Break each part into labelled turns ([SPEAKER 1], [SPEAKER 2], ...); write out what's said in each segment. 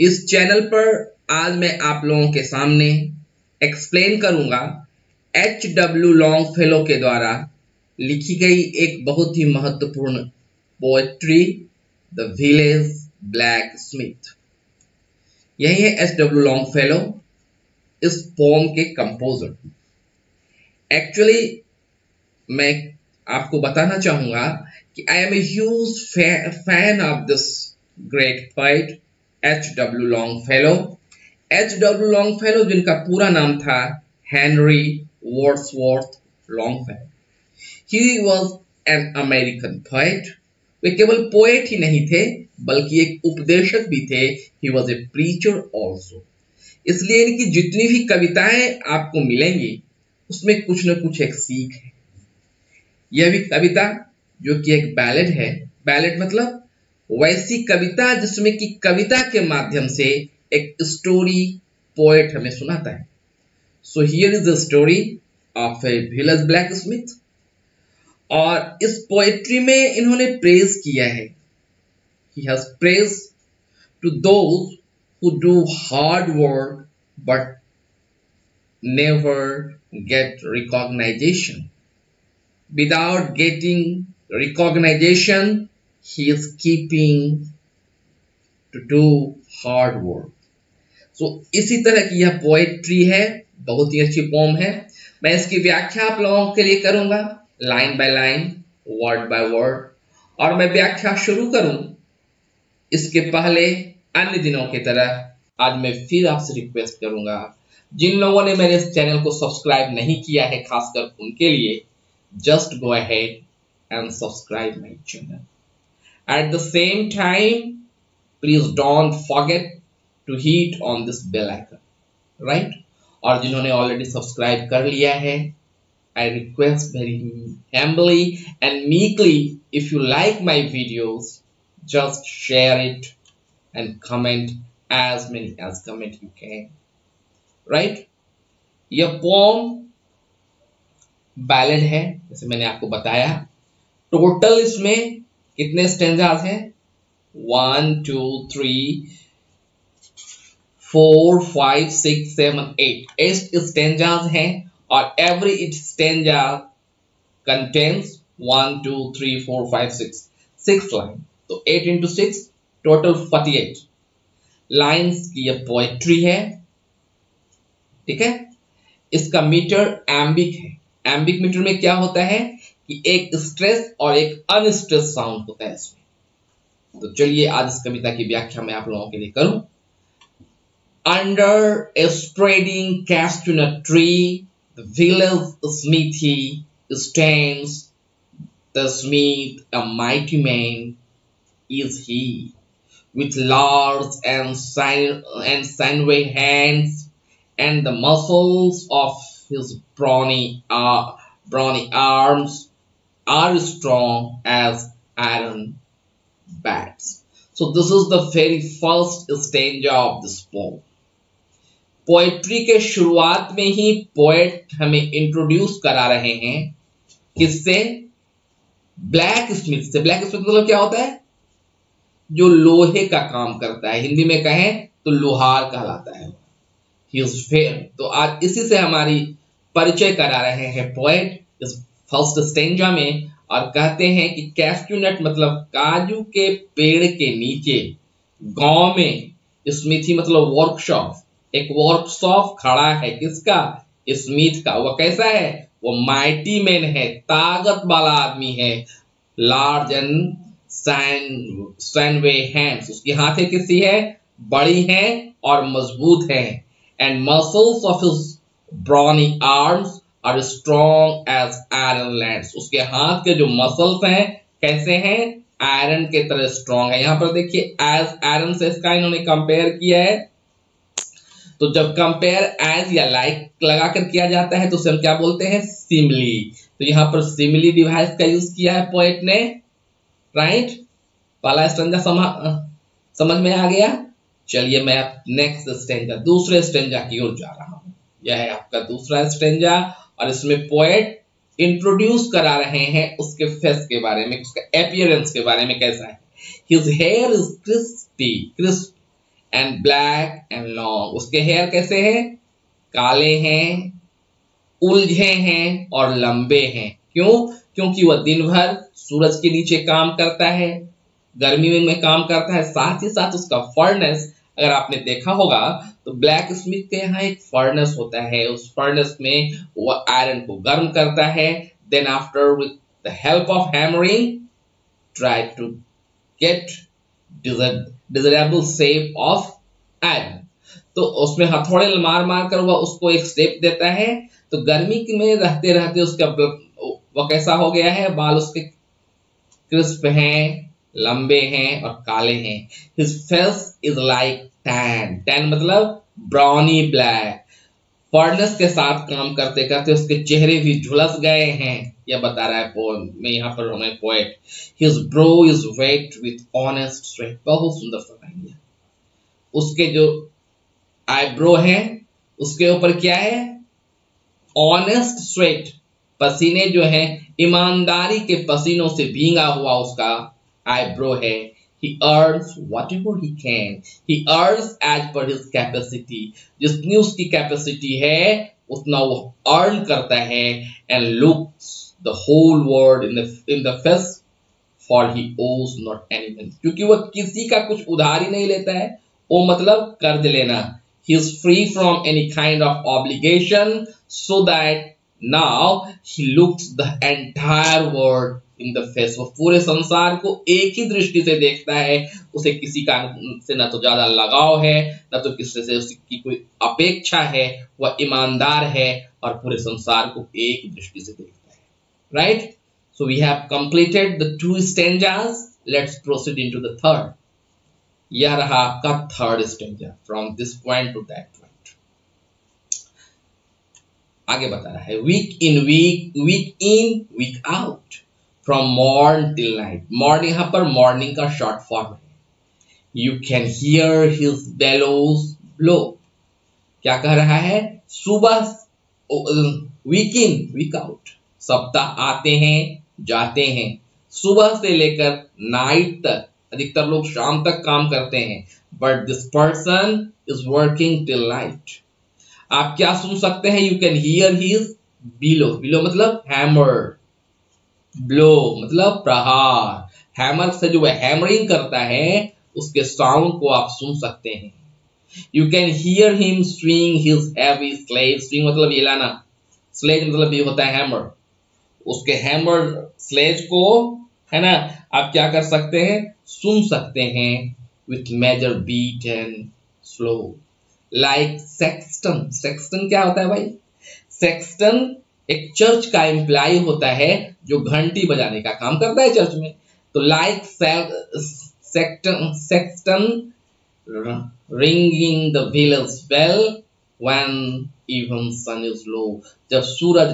[SPEAKER 1] इस चैनल पर आज मैं आप लोगों के सामने एक्सप्लेन करूँगा एच डब्ल्यू लॉन्ग फेलो के द्वारा लिखी गई एक बहुत ही महत्वपूर्ण poetry the village black Smith यही है एच डब्ल्यू लॉन्ग फेलो इस पोम के कंपोजर एक्चुअली मैं आपको बताना चाहूँगा कि I am a huge fan of this great poet H W Longfellow H W Longfellow जिनका पूरा नाम था Henry Wordsworth Longfellow he was an American poet वे केवल पोएट ही नहीं थे, बल्कि एक उपदेशक भी थे. He was a preacher also इसलिए इनकी जितनी भी कविताएँ आपको मिलेंगी, उसमें कुछ न कुछ एक सीख है। यह भी कविता, जो कि एक बैलेड है. बैलेड मतलब वैसी कविता जिसमें कि कविता के माध्यम से एक स्टोरी पोएट हमें सुनाता है so here is the story of a village blacksmith और इस पोएट्री में इन्होंने प्रेज किया है he has praise to those who do hard work but never get recognition. Without getting he is keeping to do hard work. so, इसी तरह की यह पोएट्री है बहुत ही अच्छी पोम है मैं इसकी व्याख्या आप लोगों के लिए करूँगा line by line word by word और मैं व्याख्या शुरू करूँ इसके पहले अन्य दिनों की तरह आज मैं फिर आपसे रिक्वेस्ट करूँगा जिन लोगों ने मेरे इस चैनल को सब्सक्राइब नहीं किया है खासकर उनके लिए just go ahead and subscribe my channel. At the same time, please don't forget to hit on this bell icon, right? और जिन्होंने ऑलरेडी सब्सक्राइब कर लिया है I request very humbly and meekly if you like my videos, just share it and comment as many as comment you can. Right? यह pome ballad है जैसे मैंने आपको बताया टोटल इसमें कितने स्टेंजाज हैं? One two three four five six seven eight eight stanzas हैं और every it stanza contains one two three four five six six line तो eight into six total forty eight lines की यह poetry है. ठीक है? इसका मीटर एम्बिक है. एम्बिक मीटर में क्या होता है? कि एक स्ट्रेस और एक अनस्ट्रेस साउंड होता है इसमें। तो चलिए आज इस कविता की व्याख्या मैं आप लोगों के लिए करूँ। Under a spreading chestnut a tree village smithy stand the smith a mighty man is he With large and sin and sinewy hands, and the muscles of his brawny, uh, brawny arms, are strong as iron bats. So this is the very first stanza of this poem. Poetry के शुरुआत में ही poet हमें introduce करा रहे हैं किससे? Blacksmith से। Blacksmith मतलब क्या होता है? जो लोहे का काम करता है। हिंदी में कहें तो लोहार कहलाता है। ही इज़ फेयर तो आज इसी से हमारी परिचय करा रहे हैं पोएट इस फ़र्स्ट स्टेंजा में और कहते हैं कि कैस्क्यूनट मतलब काजू के पेड़ के नीचे, गाँव में स्मिथी मतलब वर्कशॉप एक वर्कशॉप खड़ा है किसका? स्मिथ का। वह कैसा है? वो माइटी मैन है, ताकत वाला आदमी है लार्ज एंड सैनवे हैंड्स उसकी हाथें किसी है? बड़ी हैं और मज़बूत हैं। And muscles of his brawny arms are strong as iron land उसके हाथ के जो मसल्स हैं, कैसे हैं? आयरन के तरह स्ट्रॉन्ग है। यहाँ पर देखिए एज आयरन से इसका इन्होंने कंपेयर किया है। तो जब कंपेयर एज या लाइक लगाकर किया जाता है तो उसे हम क्या बोलते हैं? सिमली तो यहाँ पर सिमली डिवाइस का यूज़ किया है पोएट ने। राइट पहला स्टेंजा समझ में आ गया? चलिए मैं नेक्स्ट स्टेंजा दूसरे स्टेंजा की ओर जा रहा हूँ। यह है आपका दूसरा स्टेंजा और इसमें पोएट इंट्रोड्यूस करा रहे हैं उसके फेस के बारे में, उसका अपियरेंस के बारे में कैसा है। His hair is crispy crisp and black and long उसके हेयर कैसे हैं? काले हैं, उलझे हैं और लंबे हैं। क्यों? क्योंकि वह दिन भर सूरज के नीचे काम करता है, गर्मी में काम करता है। साथ ही साथ उसका फर्नेस अगर आपने देखा होगा तो ब्लैक स्मिथ के यहाँ एक फर्नेस होता है। उस फर्नेस में वह आयरन को गर्म करता है। Then after with the help of hammering try to get desirable shape of iron तो उसमें हथौड़े मार मार कर वह उसको एक स्टेप देता है। तो गर्मी में रहते रहते उसका वह कैसा हो गया है? बाल उसके क्रिस्प हैं। लंबे हैं और काले हैं। His face is like tan tan मतलब ब्राउनी ब्लैक फर्नेस के साथ काम करते करते उसके चेहरे भी झुलस गए हैं। यह बता रहा है पोएम में यहाँ पर हमें poet his brow is wet with honest sweat बहुत सुंदर है। उसके जो आईब्रो है, उसके ऊपर क्या है? ऑनेस्ट स्वेट पसीने जो है, ईमानदारी के पसीनों से भींगा हुआ उसका आईब्रो है he earns whatever he can he earns as per his capacity जितनी उसकी कैपेसिटी है उतना वो अर्न करता है and looks the whole world in the in the face for he owes not anyone क्योंकि वह किसी का कुछ उधार ही नहीं लेता है वो मतलब कर्ज लेना he is free from any kind of obligation so that now he looks the entire world in the face वो पूरे संसार को एक ही दृष्टि से देखता है, उसे किसी का से ना तो ज़्यादा लगाव है, ना तो किसी से उसकी कोई अपेक्षा है, वह ईमानदार है और पूरे संसार को एक दृष्टि से देखता है। Right so we have completed the two stanzas let's proceed into the third यह रहा आपका third stanza from this point to that आगे बता रहा है week in week week in week out from morn till night morn यहाँ पर morning का शॉर्ट फॉर्म है। You can hear his bellows blow क्या कह रहा है? सुबह वीक इन वीक आउट सप्ताह आते हैं, जाते हैं। सुबह से लेकर नाइट तक, अधिकतर लोग शाम तक काम करते हैं। But this person is working till night आप क्या सुन सकते हैं? You can hear his bellow bellow मतलब हैमर ब्लो मतलब प्रहार। हैमर से जो हैमरिंग करता है, उसके साउंड को आप सुन सकते हैं। You can hear him swing his heavy sledge swing मतलब ये लाना। स्लेज मतलब ये होता है हैमर उसके हैमर स्लेज को, है ना, आप क्या कर सकते हैं? सुन सकते हैं with measure beat and slow like sexton sexton क्या होता है भाई? सेक्सटन एक चर्च का एम्प्लॉय होता है जो घंटी बजाने का काम करता है चर्च में। तो like sexton ringing the village bell when even sun is low जब सूरज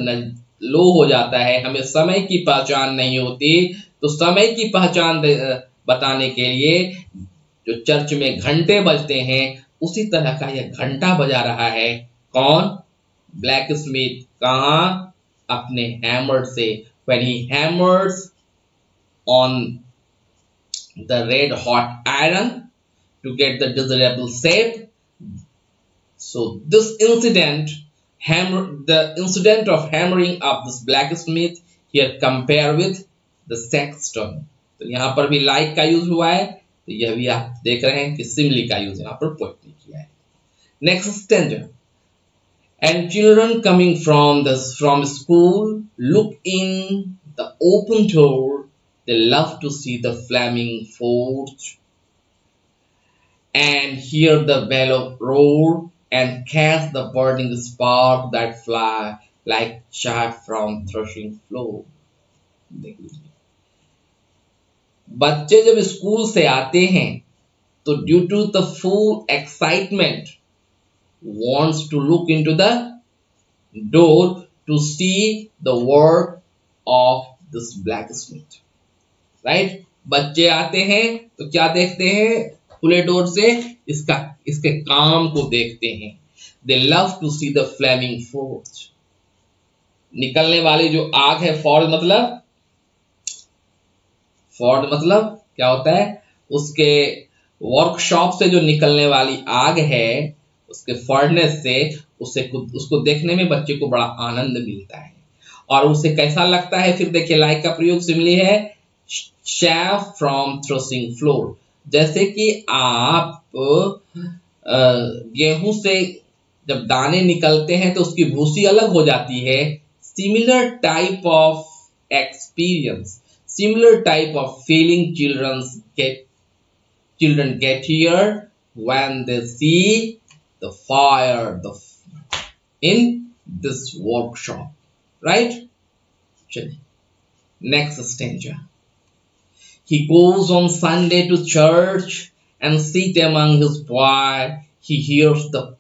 [SPEAKER 1] लो हो जाता है, हमें समय की पहचान नहीं होती तो समय की पहचान बताने के लिए जो चर्च में घंटे बजते हैं, उसी तरह का यह घंटा बजा रहा है। कौन? ब्लैक स्मिथ कहा अपने हैमर से? When he hammers on the red hot iron to get the desirable shape so this incident hammer the incident of hammering of this blacksmith here compare with the sexton तो यहाँ पर भी like का use हुआ है। तो यह भी आप देख रहे हैं कि सिमली का यूज़ यहाँ पर पोइट्री किया है। Next standard and children coming from the from school look in the open door they love to see the flaming forge and hear the bell roar and catch the burning spark that fly like chaff from threshing floor देख लीजिए बच्चे जब school से आते हैं तो due to the full excitement look in to the door to see the work of this blacksmith right बच्चे आते हैं तो क्या देखते हैं? खुले डोर से इसका, इसके काम को देखते हैं। They love to see the flaming forge निकलने वाली जो आग है फॉर मतलब? फॉर्ड मतलब क्या होता है? उसके वर्कशॉप से जो निकलने वाली आग है उसके फर्नेस से उसे उसको देखने में बच्चे को बड़ा आनंद मिलता है। और उसे कैसा लगता है? फिर देखिए लाइक का प्रयोग सिमली है शेफ फ्रॉम थ्रोसिंग फ्लोर जैसे कि आप गेहूँ से जब दाने निकलते हैं तो उसकी भूसी अलग हो जाती है। Similar type of experience similar type of feeling childrens get children get here when they the fire the in this workshop right next stanza he goes on sunday to church and sit among his boy. He hears the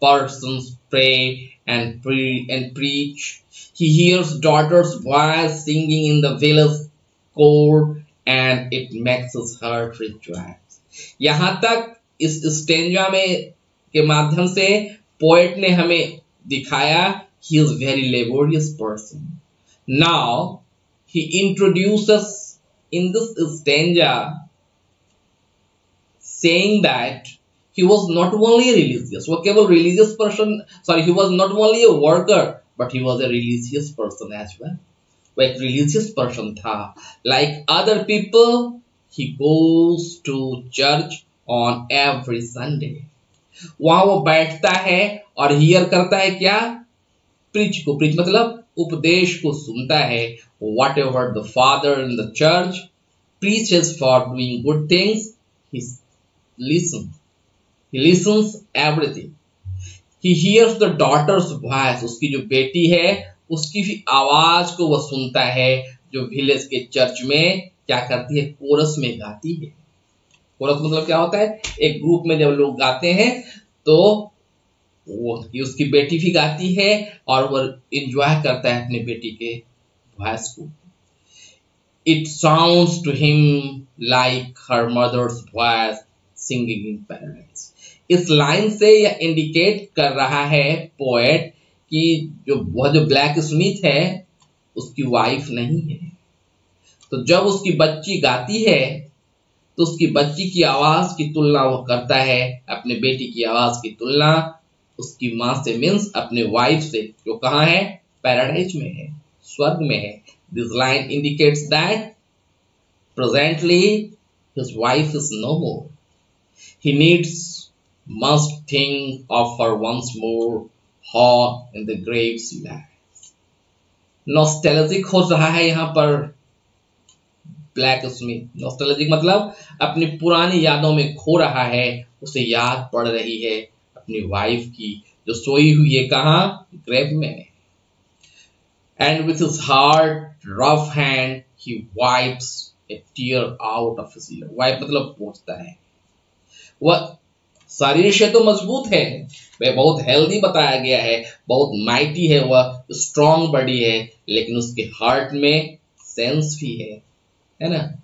[SPEAKER 1] persons pray and pre and preach. He hears daughters' voice singing in the village choir and it makes his heart rejoice. यहाँ तक इस stanza में के माध्यम से poet ने हमें दिखाया he is very laborious person now he introduce in this stanza saying that he was not only religious वो केवल religious person sorry he was not only a worker but he was a religious person as well वो एक religious person था. Like other people he goes to church on every Sunday वहाँ वो बैठता है और हियर करता है क्या प्रिच को, प्रिच मतलब उपदेश को सुनता है whatever the father in the church preaches for doing good things, he listen. He listens. He hears the daughter's voice. उसकी जो बेटी है, उसकी भी आवाज़ को वह सुनता है, जो विलेज के चर्च में क्या करती है कोरस में गाती है कोरस मतलब क्या होता है? एक ग्रुप में जब लोग गाते हैं तो वो उसकी बेटी भी गाती है और वह इंजॉय करता है अपने बेटी के वॉइस को। It sounds to him like her mother's voice singing in paradise इस लाइन से यह इंडिकेट कर रहा है पोएट कि जो, वह जो ब्लैक स्मिथ है, उसकी वाइफ नहीं है। तो जब उसकी बच्ची गाती है तो उसकी बच्ची की आवाज़ की तुलना वह करता है, अपने बेटी की आवाज़ की तुलना। उसकी माँ से मीन्स अपने वाइफ से। जो कहा है? पैराडाइज में है, स्वर्ग में है। This line indicates that presently his wife is no more He needs must think of her once more how in the grave she lies. Nostalgic हो रहा है यहाँ पर। ब्लैक स्मिथ नॉस्टैल्जिक मतलब अपनी पुरानी यादों में खो रहा है, उसे याद पड़ रही है अपनी वाइफ की, जो सोई हुई है कहा? ग्रेव में। And with his hard rough hand he wipes a tear out of his wipe मतलब पहुँचता है। वह शरीर से तो मज़बूत है। वह बहुत हेल्दी बताया गया है। बहुत माइटी है वह। स्ट्रॉन्ग बॉडी है, लेकिन उसके हार्ट में सेंस भी है। है ना?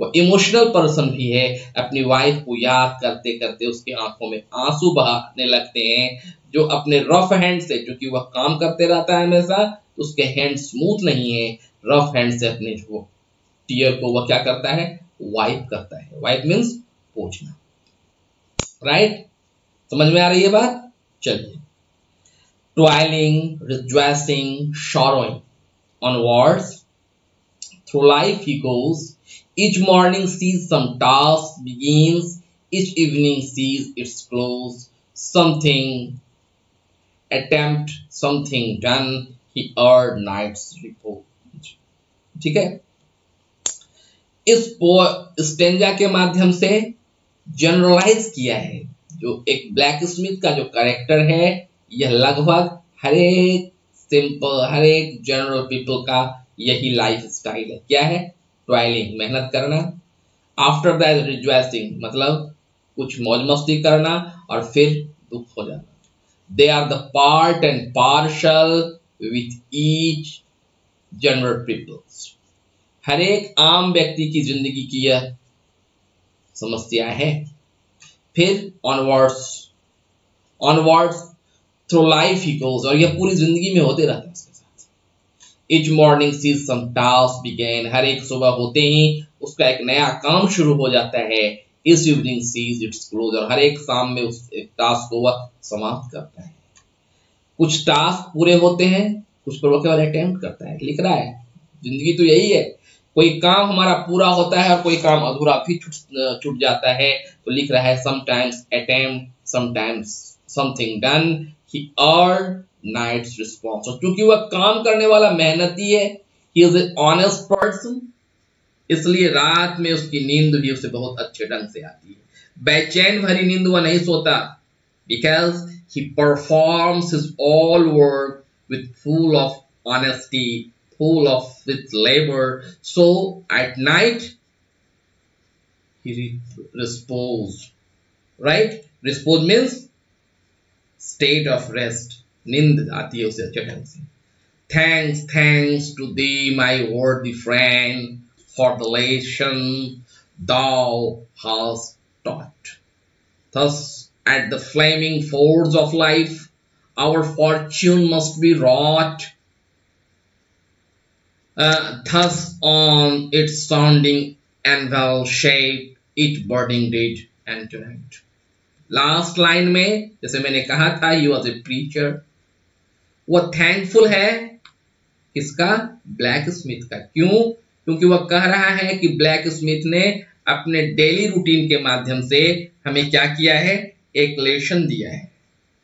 [SPEAKER 1] वो इमोशनल पर्सन भी है, अपनी वाइफ को याद करते करते उसके आँखों में आँसू बहाने लगते हैं, जो अपने रफ हैंड से, जो कि वह काम करते रहता है हमेशा तो उसके हैंड स्मूथ नहीं है। रफ हैंड से अपने वो टीयर को वह क्या करता है? वाइप करता है। Wipe means पोछना। राइट समझ में आ रही है बात? चलिए। Toiling rejoicing शॉरोइंग on words through life he goes each morning sees some task begins each evening sees its close something attempt something done he earned night's report ठीक है इस स्टेंजा के माध्यम से जनरलाइज किया है जो एक ब्लैक स्मिथ का जो करेक्टर है यह लगभग हर एक सिंपल हर एक जनरल पीपल का यही लाइफ स्टाइल है। क्या है? ट्वाइलिंग मेहनत करना। आफ्टर दैट रिज्वेसिंग मतलब कुछ मौज मस्ती करना और फिर दुख हो जाना। They are the part and partial with each general peoples हर एक आम व्यक्ति की ज़िंदगी की यह समस्या है। फिर onwards onwards through life he goes और यह पूरी ज़िंदगी में होते रहता है। Each morning sees some task begin हर एक सुबह होते ही उसका एक नया काम शुरू हो जाता है। इस इवनिंग सीज इट्स क्लोज और हर एक शाम में उस एक टास्क को वह समाप्त करता है। कुछ टास्क पूरे होते हैं, कुछ पर वो केवल अटेम्प्ट करता है। लिख रहा है, ज़िंदगी तो यही है। कोई काम हमारा पूरा होता है और कोई काम अधूरा भी छूट छूट जाता है। तो लिख रहा है sometimes attempt sometimes something done he earn nights response और क्योंकि वह काम करने वाला मेहनती है he is a honest person इसलिए रात में उसकी नींद भी उसे बहुत अच्छे ढंग से आती है। बेचैन भरी नींद वह नहीं सोता because he performs his all work with full of honesty full of with labor. So, at night, he repose right? Repose means state of rest. Nind Atiyosya Chatansi. Thanks, thanks to thee, my worthy friend, for the lesson thou hast taught. Thus, at the flaming forge of life, our fortune must be wrought. Uh, thus, on its sounding anvil shape, it burning did and tonight. Last line में, जैसे मैंने कहा था you was a preacher वो thankful है किसका? Black Smith का. क्यों? क्योंकि वह कह रहा है कि ब्लैक स्मिथ ने अपने डेली रूटीन के माध्यम से हमें क्या किया है? एक लेशन दिया है।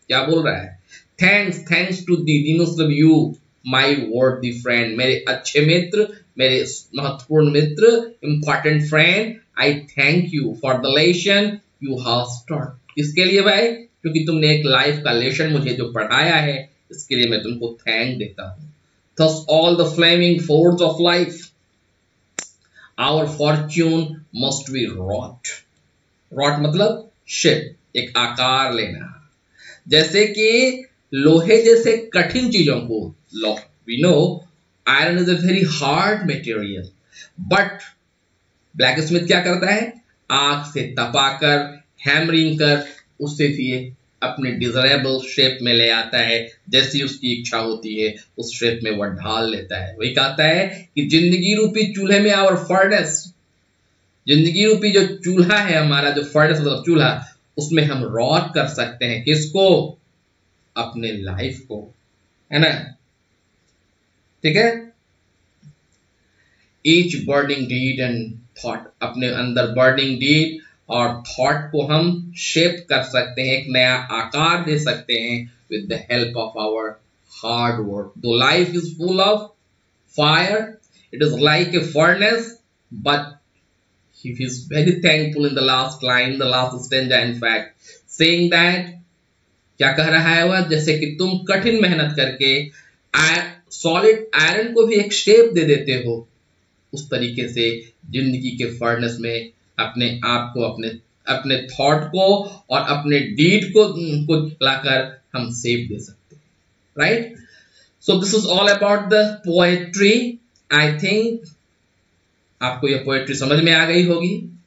[SPEAKER 1] क्या बोल रहा है? Thanks thanks to thee you my word thee friend मेरे अच्छे मित्र, मेरे महत्वपूर्ण मित्र important friend I thank you for the lesson you have start किसके लिए भाई? क्योंकि तुमने एक लाइफ का लेशन मुझे जो पढ़ाया है इसके लिए मैं तुमको थैंक देता हूँ। Thus all the flaming fords of life, our fortune must be wrought. wrought मतलब शेप एक आकार लेना। जैसे कि लोहे जैसे कठिन चीज़ों को we know iron is a very hard material but blacksmith क्या करता है? आग से तपाकर हैमरिंग कर उससे फिर अपने डिजरेबल शेप में ले आता है। जैसी उसकी इच्छा होती है, उस शेप में वह ढाल लेता है। वही कहता है कि ज़िंदगी रूपी चूल्हे में आवर फर्नेस ज़िंदगी रूपी जो चूल्हा है हमारा, जो फर्नेस मतलब चूल्हा, उसमें हम रॉट कर सकते हैं। किसको? अपने लाइफ को। है ना? ठीक है? Each burning deed and thought अपने अंदर बर्निंग डीड और थॉट को हम शेप कर सकते हैं, एक नया आकार दे सकते हैं with the help of our hard work दो life is full of fire it is like a furnace but he is very thankful in the last line, the last stanza in fact, saying that, क्या कह रहा है वह? जैसे कि तुम कठिन मेहनत करके सॉलिड आयरन को भी एक शेप दे देते हो, उस तरीके से ज़िंदगी के फर्नेस में अपने आप को, अपने अपने थॉट को और अपने डीड को को लाकर हम सेव दे सकते हैं right so this is all about the poetry I think आपको यह पोएट्री समझ में आ गई होगी।